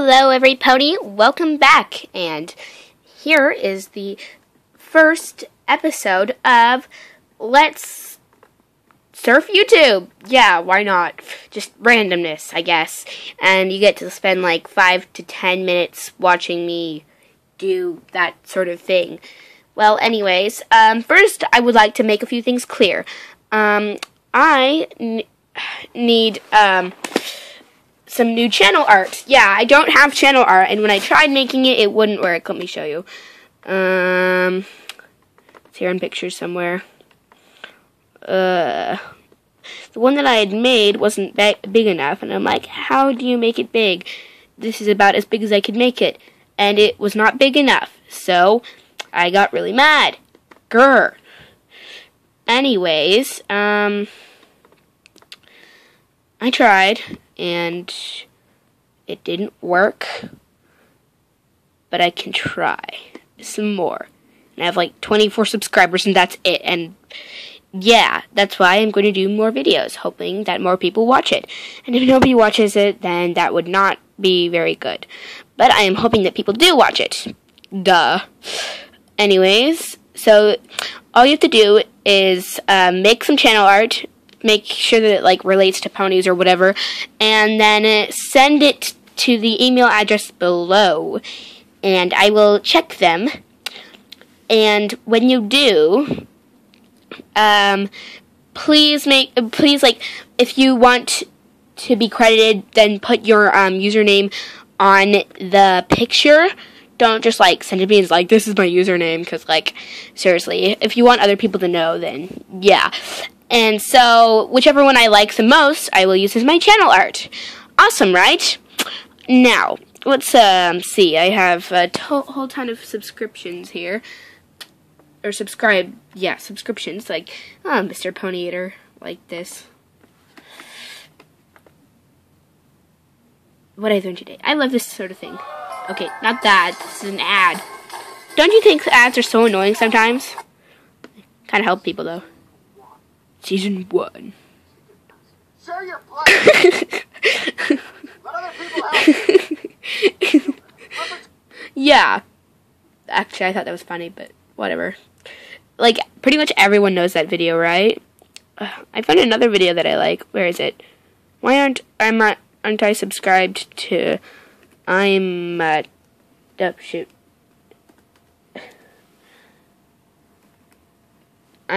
Hello, every pony. Welcome back. And here is the first episode of Let's Surf YouTube. Yeah, why not? Just randomness, I guess. And you get to spend like five to ten minutes watching me do that sort of thing. Well, anyways, um, first I would like to make a few things clear. Um, I need um, some new channel art. Yeah, I don't have channel art, and when I tried making it, it wouldn't work. Let me show you. Um, it's here in pictures somewhere. Uh, the one that I had made wasn't big enough, and I'm like, how do you make it big? This is about as big as I could make it, and it was not big enough. So I got really mad. Grr. Anyways, um, I tried and it didn't work, but I can try some more. And I have like 24 subscribers, and that's it. And yeah, that's why I'm going to do more videos, hoping that more people watch it. And if nobody watches it, then that would not be very good. But I am hoping that people do watch it. Duh. Anyways, so all you have to do is uh, make some channel art, make sure that it like relates to ponies or whatever, and then send it to the email address below, and I will check them. And when you do, um, please make please like if you want to be credited, then put your um, username on the picture don't just like send it to me as like this is my username because like seriously if you want other people to know then yeah and so whichever one i like the most i will use as my channel art awesome right now let's um see i have a whole ton of subscriptions here or subscribe yeah subscriptions like oh mr pony eater like this what I learned today. I love this sort of thing. Okay, not that. This is an ad. Don't you think ads are so annoying sometimes? Kind of help people though. Season one. Share your pleasure. Let other people yeah. Actually, I thought that was funny, but whatever. Like, pretty much everyone knows that video, right? Uh, I found another video that I like. Where is it? Why aren't I'm not aren't I subscribed to? I'm uh, oh shoot.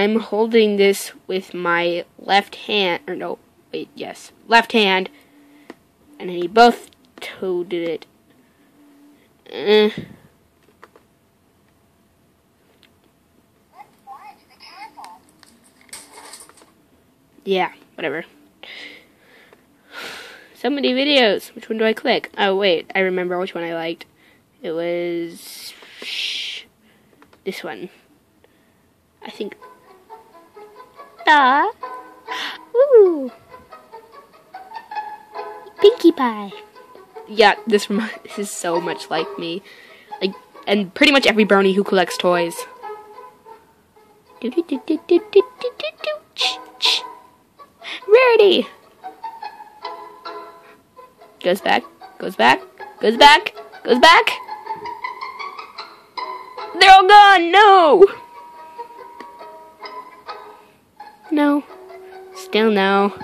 I'm holding this with my left hand, or no, wait, yes, left hand, and then he both toed it. Uh. Yeah, whatever. So many videos. Which one do I click? Oh, wait. I remember which one I liked. It was... This one. I think... Ooh. Pinkie Pie. Yeah, this, this is so much like me. Like, and pretty much every brony who collects toys. Rarity! Goes back, goes back, goes back, goes back. They're all gone! No! No. Still no.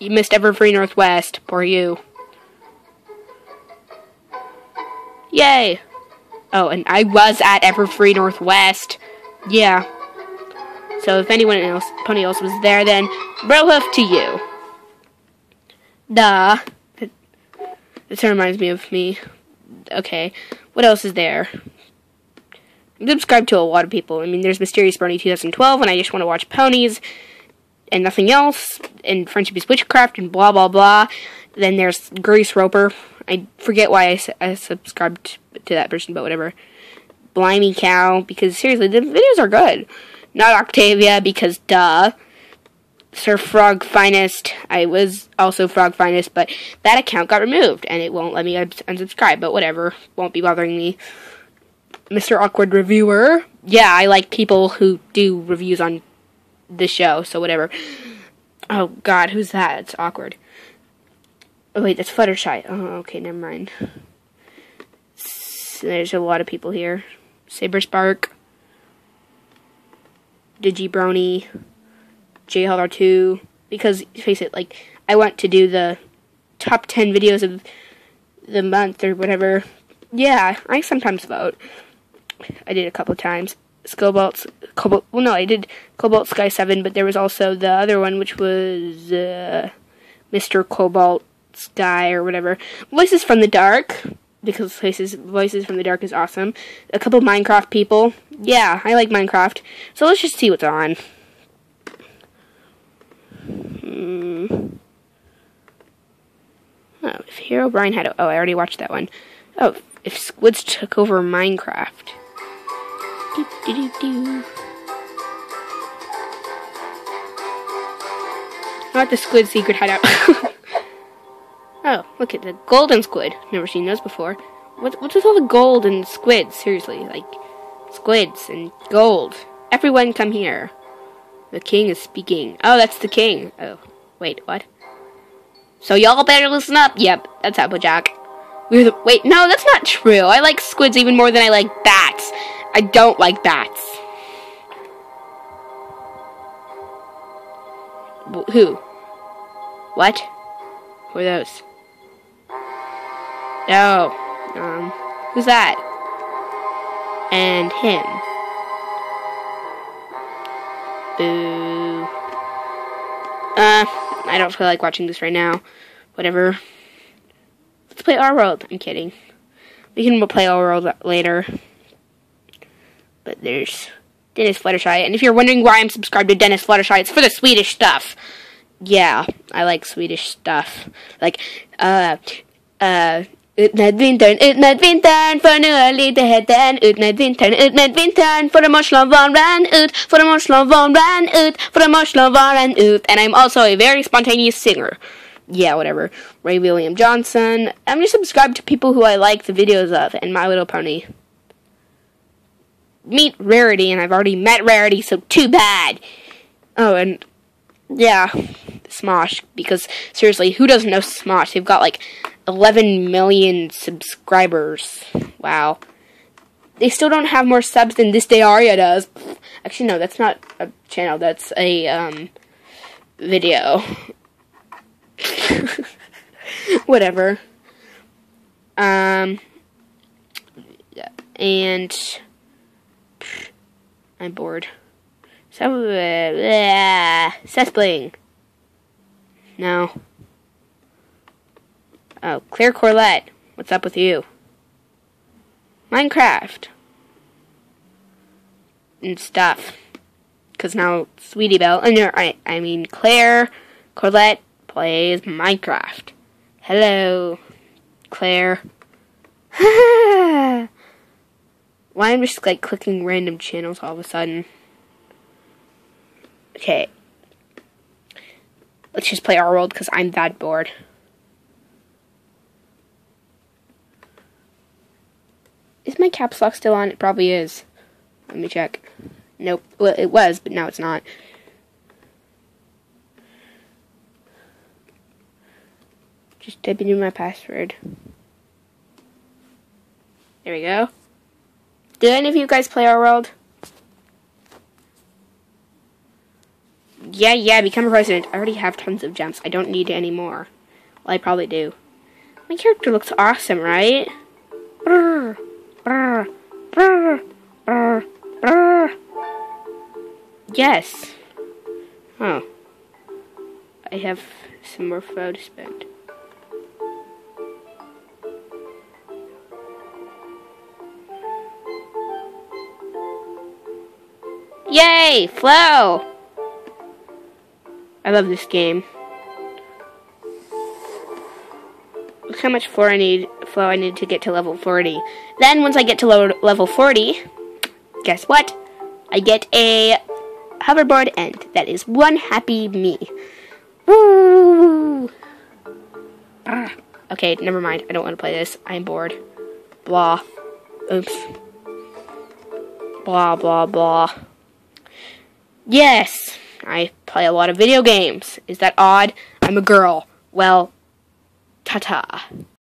You missed Everfree Northwest. Poor you. Yay! Oh, and I was at Everfree Northwest. Yeah. So if anyone else, Pony else was there, then Brohoof to you. Duh. This reminds me of me. Okay. What else is there? I'm subscribed to a lot of people. I mean, there's Mysterious Brony 2012, and I just want to watch ponies and nothing else, and Friendship is Witchcraft, and blah, blah, blah. Then there's Grace Roper. I forget why I, I subscribed to that person, but whatever. Blimey Cow, because seriously, the videos are good. Not Octavia, because duh. Sir Frog Finest. I was also Frog Finest, but that account got removed and it won't let me unsubscribe. But whatever, won't be bothering me. Mr. Awkward Reviewer. Yeah, I like people who do reviews on the show, so whatever. Oh God, who's that? It's awkward. Oh wait, that's Fluttershy. Oh, okay, never mind. So there's a lot of people here. Saber Spark, Digibrony, J 2 Because face it, like I want to do the top ten videos of the month or whatever. Yeah, I sometimes vote. I did a couple times. Cobalt, Cobalt. Well, no, I did Cobalt Sky Seven, but there was also the other one, which was uh, Mr. Cobalt Sky or whatever. Voices from the Dark, because Voices Voices from the Dark is awesome. A couple Minecraft people. Yeah, I like Minecraft. So let's just see what's on. Hmm. Oh, if Herobrine had. A, oh, I already watched that one. Oh, if Squids took over Minecraft. Do, do, do. Not the squid secret hideout. oh, look at the golden squid. Never seen those before. What, what's with all the gold and squids? Seriously, like squids and gold. Everyone come here. The king is speaking. Oh, that's the king. Oh, wait, what? So y'all better listen up. Yep, that's Applejack. We're the wait. No, that's not true. I like squids even more than I like bats. I don't like bats. Who? What? Who are those? No. Um, who's that? And him. Boo. Uh, I don't feel like watching this right now. Whatever. Let's play our world. I'm kidding. We can play our world later. There's Dennis Fluttershy. And if you're wondering why I'm subscribed to Dennis Fluttershy, it's for the Swedish stuff. Yeah, I like Swedish stuff. Like, uh, uh, Ut med vintern, ut med vintern, för nu är lite heten. Ut med vintern, ut med vintern, för det slå varan ut, för det slå varan ut, för det slå varan ut. And I'm also a very spontaneous singer. Yeah, whatever. Ray William Johnson. I'm just subscribed to people who I like the videos of, and My Little Pony meet Rarity, and I've already met Rarity, so too bad. Oh, and yeah, Smosh, because seriously, who doesn't know Smosh? They've got like 11 million subscribers. Wow. They still don't have more subs than This Day Aria does. Actually, no, that's not a channel, that's a um, video. Whatever. Um, Yeah and I'm bored. So, uh. No. Oh, Claire Corlett. What's up with you? Minecraft. And stuff. Because now Sweetie Belle, uh, no, I, I mean Claire Corlett plays Minecraft. Hello, Claire. Why I'm just like clicking random channels all of a sudden. Okay. Let's just play our world because I'm that bored. Is my caps lock still on? It probably is. Let me check. Nope. Well, it was, but now it's not. Just typing in my password. There we go. Do any of you guys play our world? Yeah, yeah, become a president. I already have tons of gems. I don't need any more. Well, I probably do. My character looks awesome, right? Brr, brr, brr, brr, brr. Yes. Oh. I have some more photo to spend. Yay! Flow! I love this game. Look how much floor I need, flow I need to get to level 40. Then, once I get to level 40, guess what? I get a hoverboard and that is one happy me. Woo! Ah. Okay, never mind. I don't want to play this. I'm bored. Blah. Oops. Blah, blah, blah. Yes, I play a lot of video games. Is that odd? I'm a girl. Well, Ta ta.